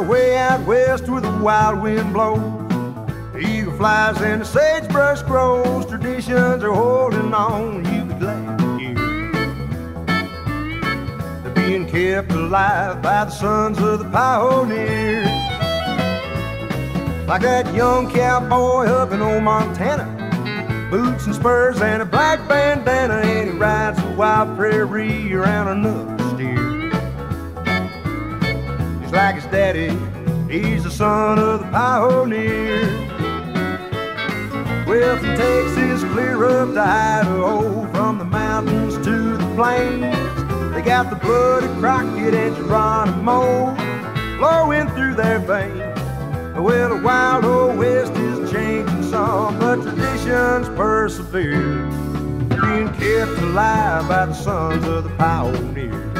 out west where the wild wind blows. Eagle flies and the sagebrush grows. Traditions are holding on, you to hear. They're being kept alive by the sons of the pioneers. Like that young cowboy up in old Montana. Boots and spurs and a black bandana, and he rides the wild prairie around another. Like his daddy, he's the son of the pioneer. Well, from Texas clear up to Idaho, from the mountains to the plains, they got the blood of Crockett and Geronimo flowing through their veins. Well, the wild old west is changing some, but traditions persevere, being kept alive by the sons of the pioneers.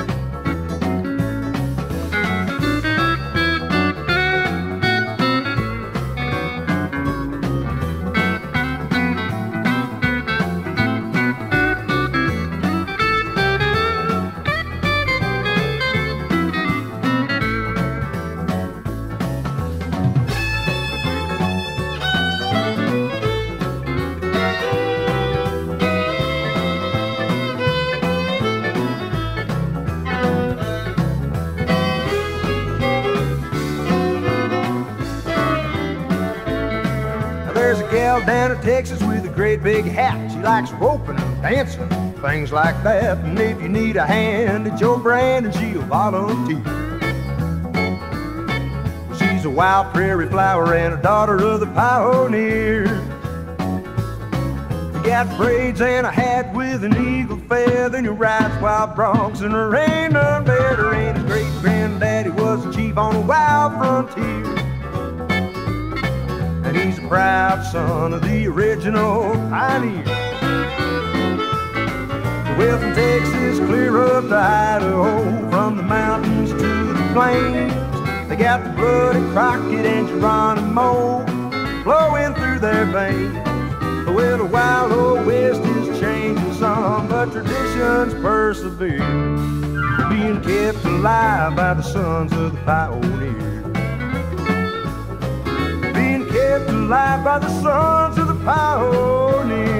Gal down in Texas with a great big hat. She likes roping and dancing, things like that. And if you need a hand at your brand, and she'll volunteer. She's a wild prairie flower and a daughter of the pioneer. You got braids and a hat with an eagle feather, and you rides wild broncs, and there ain't none better. Ain't his great granddaddy was a chief on a wild frontier. He's a proud son of the original pioneer. Well, from Texas clear up to Idaho, from the mountains to the plains, they got the blood of Crockett and Geronimo flowing through their veins. Well, the wild old west is changing some, but traditions persevere, being kept alive by the sons of the pioneers alive by the sons of the pioneers.